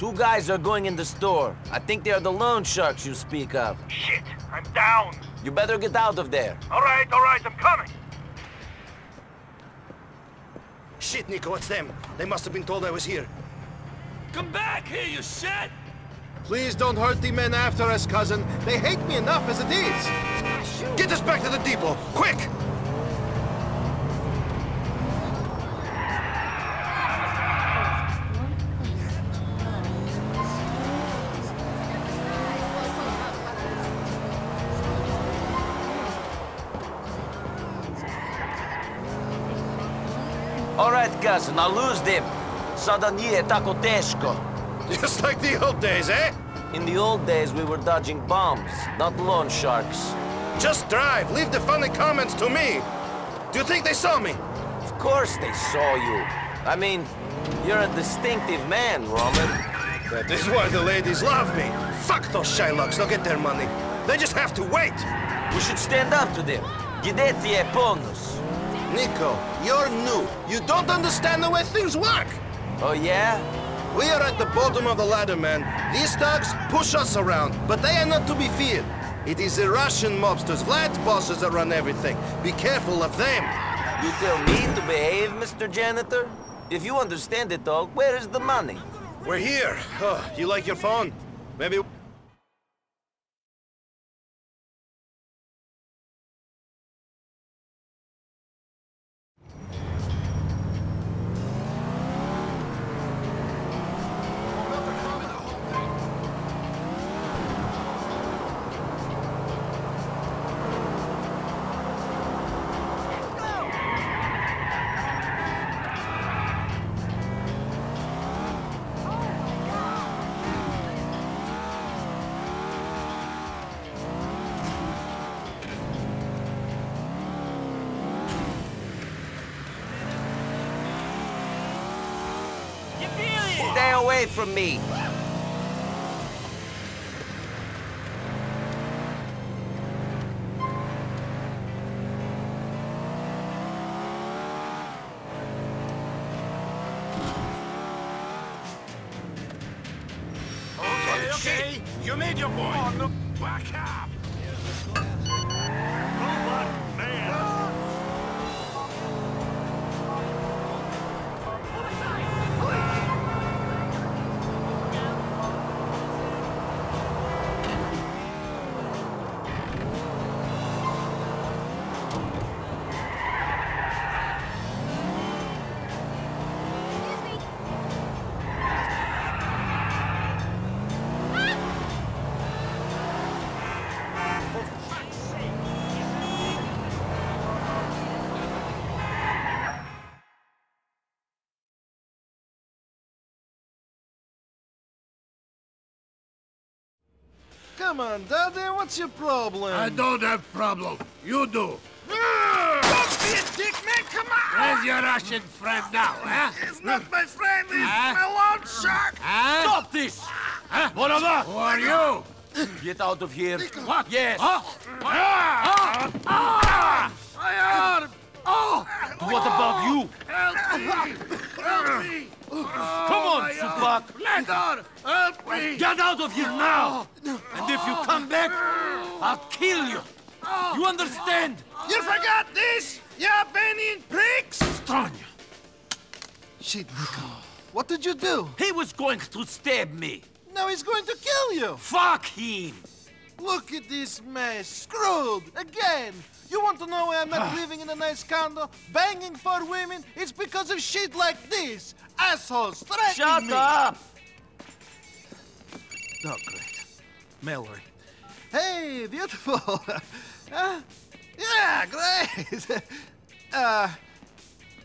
Two guys are going in the store. I think they are the loan sharks you speak of. Shit, I'm down. You better get out of there. All right, all right, I'm coming. Shit, Nico, it's them. They must have been told I was here. Come back here, you shit! Please don't hurt the men after us, cousin. They hate me enough as it is. Ah, get us back to the depot, quick! Right, cousin, I'll lose them. Sada nije tako teško. Just like the old days, eh? In the old days, we were dodging bombs, not loan sharks. Just drive. Leave the funny comments to me. Do you think they saw me? Of course they saw you. I mean, you're a distinctive man, Roman. That is why the ladies love me. Fuck those Shylocks. They'll get their money. They just have to wait. We should stand up to them. Gideti e ponus. Nico, you're new. You don't understand the way things work. Oh, yeah? We are at the bottom of the ladder, man. These thugs push us around, but they are not to be feared. It is the Russian mobsters, Vlad's bosses that run everything. Be careful of them. You tell me to behave, Mr. Janitor? If you understand it all, where is the money? We're here. Oh, you like your phone? Maybe... away from me. Come on, Daddy, what's your problem? I don't have problem. You do. Don't be a dick, man. Come on. Where's your Russian friend now, huh? He's not my friend. He's Huh? my loan shark. Huh? Stop this! Huh? Who are you? Get out of here. What? Yes. Huh? Ah! Ah! My arm! Oh! What about you? Help me! Help me! Come on, my Supak. Let go! Help me! Get out of here now! If you come back, I'll kill you. You understand? You forgot this? You Albanian pricks? Stranya. Shit, Nico. What did you do? He was going to stab me. Now he's going to kill you. Fuck him. Look at this mess. Screwed. Again. You want to know why I'm not ah. living in a nice condo, banging for women? It's because of shit like this. Assholes threatening Shut me. up. Oh, great. Mallory. Hey, beautiful. uh, yeah, great. uh,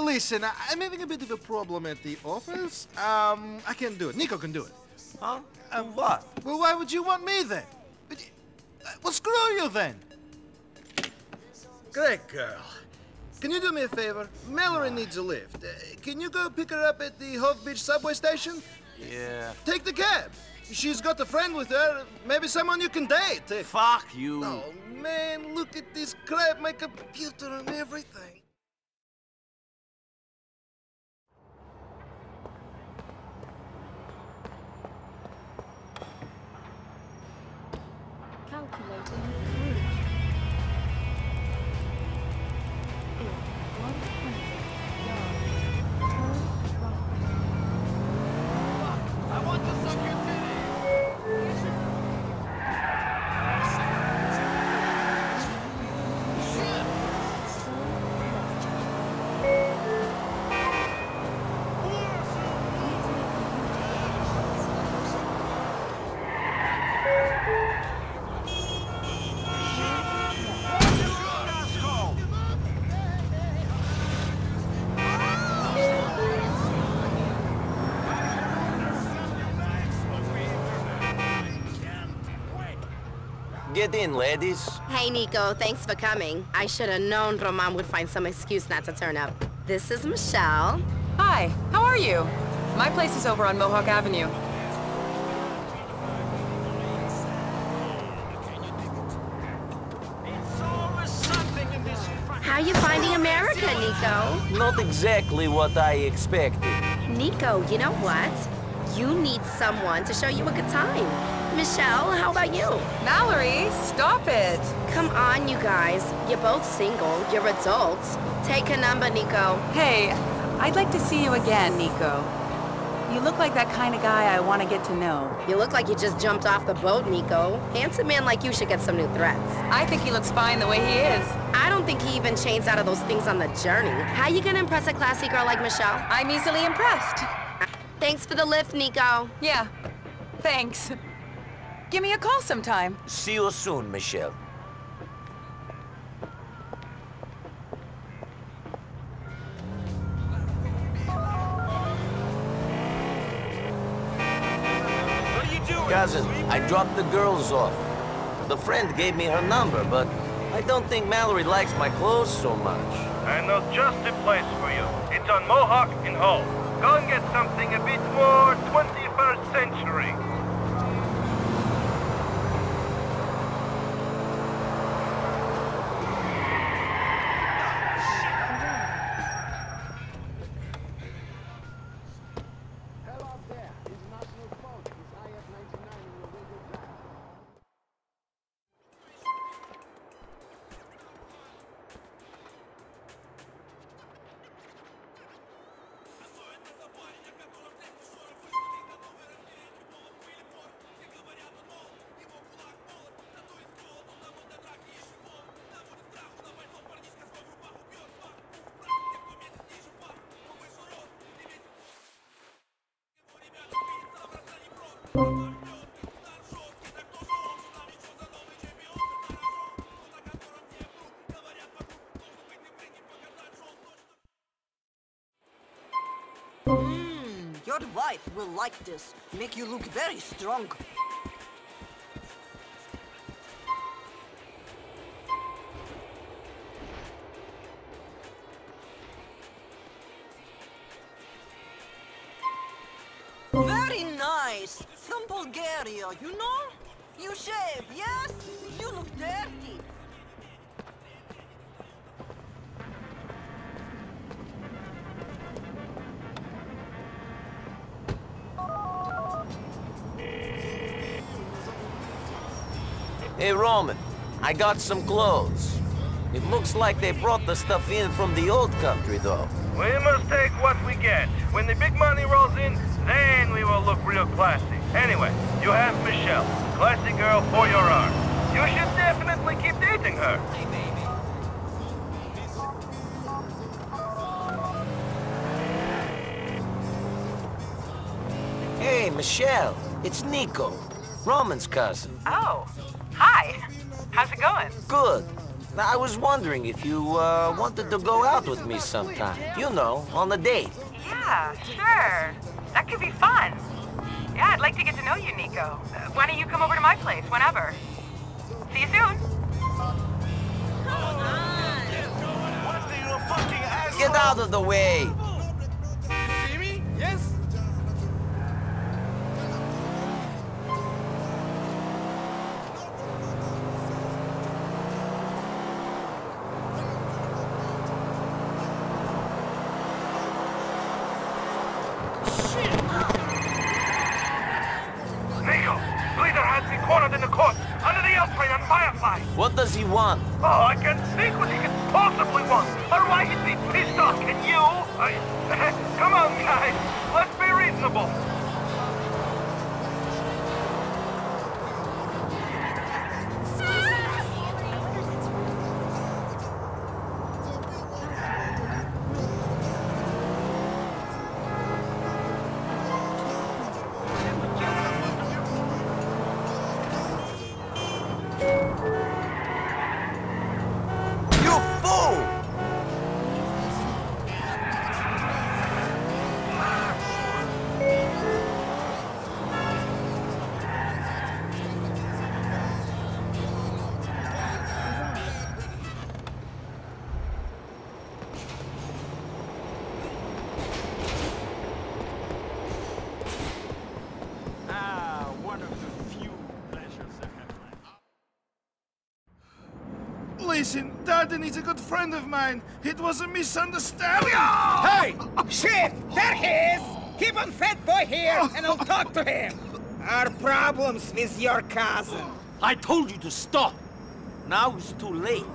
listen, I'm having a bit of a problem at the office. Um, I can't do it. Nico can do it. Huh? And what? Well, why would you want me then? Uh, Well, screw you then. Great girl. Can you do me a favor? Mallory needs a lift. Uh, can you go pick her up at the Hove Beach subway station? Yeah. Take the cab. She's got a friend with her. Maybe someone you can date. Fuck you. Oh man, look at this crap, my computer and everything. Get in, ladies. Hey, Nico, thanks for coming. I should have known Roman would find some excuse not to turn up. This is Michelle. Hi, how are you? My place is over on Mohawk Avenue. How are you finding America, Nico? Not exactly what I expected. Nico, you know what? You need someone to show you a good time. Michelle, how about you? Mallory, stop it! Come on, you guys. You're both single. You're adults. Take a number, Nico. Hey, I'd like to see you again, Nico. You look like that kind of guy I want to get to know. You look like you just jumped off the boat, Nico. Handsome man like you should get some new threats. I think he looks fine the way he is. I don't think he even changed out of those things on the journey. How you gonna impress a classy girl like Michelle? I'm easily impressed. Thanks for the lift, Nico. Yeah, thanks. Give me a call sometime. See you soon, Michelle. Cousin, I dropped the girls off. The friend gave me her number, but I don't think Mallory likes my clothes so much. I know just the place for you. It's on Mohawk in Hull. Go and get something a bit more Your wife will like this. Make you look very strong. Very nice. From Bulgaria, you know? You shave, yes? You look dirty. Hey, Roman, I got some clothes. It looks like they brought the stuff in from the old country, though. We must take what we get. When the big money rolls in, then we will look real classy. Anyway, you have Michelle, classy girl for your arm. You should definitely keep dating her. Hey, Michelle, it's Nico, Roman's cousin. Oh, hi. How's it going? Good. Now, I was wondering if you uh, wanted to go out with me sometime. You know, on a date. Yeah, sure. That could be fun. Yeah, I'd like to get to know you, Nico. Uh, why don't you come over to my place whenever? See you soon. Get out of the way! See me? Yes? Nico, Leader has me cornered in the court, under the L train on fire. guy. What does he want? Oh, I can think what he could possibly want. Listen, Dardan is a good friend of mine. It was a misunderstanding. Hey! Shit! There he is! Keep on fat boy here, and I'll talk to him! Our problems with your cousin. I told you to stop. Now it's too late.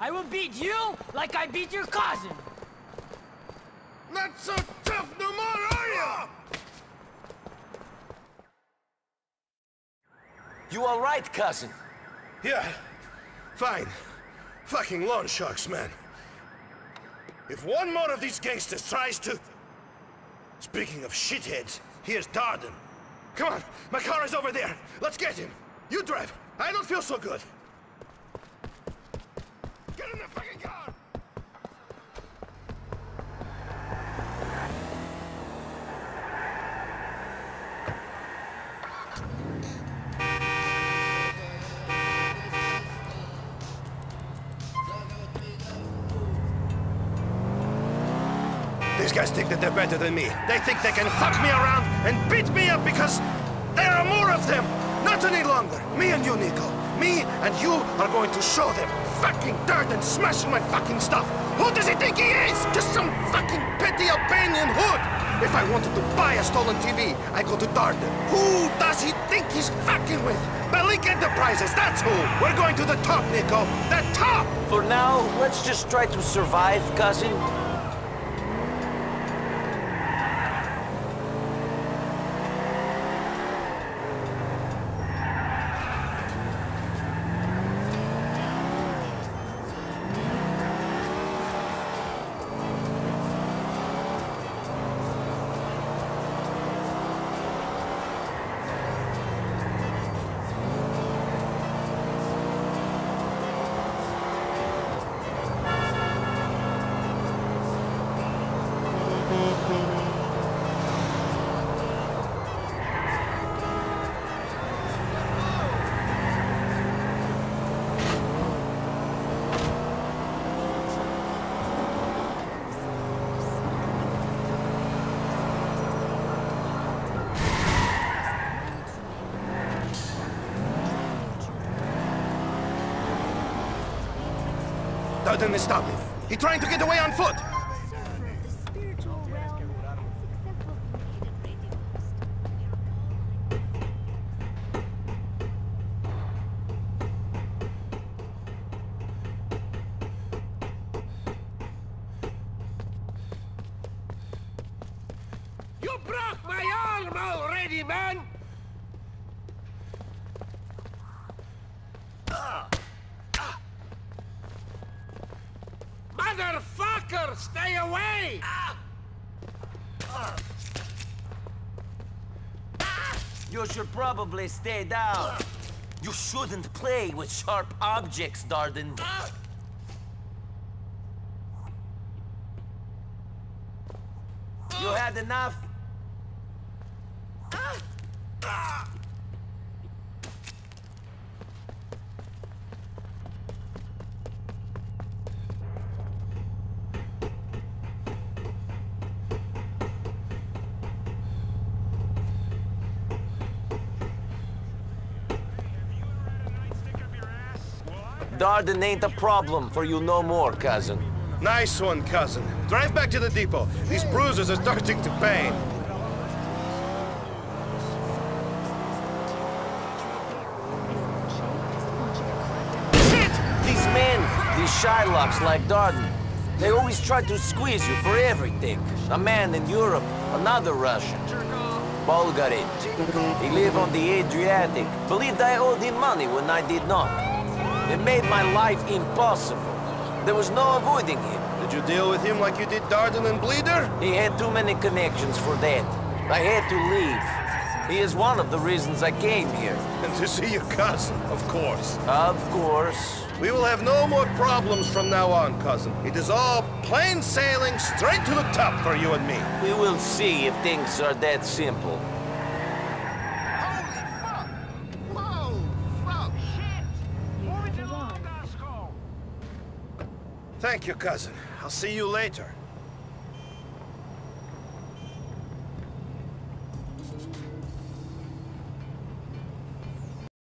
I will beat you like I beat your cousin. Not so tough no more, are you? You all right, cousin? Yeah, fine. Fucking loan sharks, man. If one more of these gangsters tries to... Speaking of shitheads, here's Dardan. Come on, my car is over there. Let's get him. You drive. I don't feel so good. Get in the fucking car! These guys think that they're better than me. They think they can fuck me around and beat me up because there are more of them. Not any longer. Me and you, Nico. Me and you are going to show them fucking dirt and smashing my fucking stuff. Who does he think he is? Just some fucking petty Albanian hood. If I wanted to buy a stolen TV, I go to Dardan. Who does he think he's fucking with? Bellic Enterprises, that's who. We're going to the top, Nico. The top! For now, let's just try to survive, cousin. Dardan is stopping. He's trying to get away on foot. You broke my arm already, man! Motherfucker, stay away! You should probably stay down. You shouldn't play with sharp objects, Dardan. You had enough? Dardan ain't a problem for you no more, cousin. Nice one, cousin. Drive back to the depot. These bruises are starting to pain. These men, these Shylocks like Dardan, they always try to squeeze you for everything. A man in Europe, another Russian. Bulgarin. He live on the Adriatic. Believed I owed him money when I did not. It made my life impossible. There was no avoiding him. Did you deal with him like you did Dardan and Bledar? He had too many connections for that. I had to leave. He is one of the reasons I came here. And to see your cousin, of course. Of course. We will have no more problems from now on, cousin. It is all plain sailing straight to the top for you and me. We will see if things are that simple. Thank you, cousin. I'll see you later.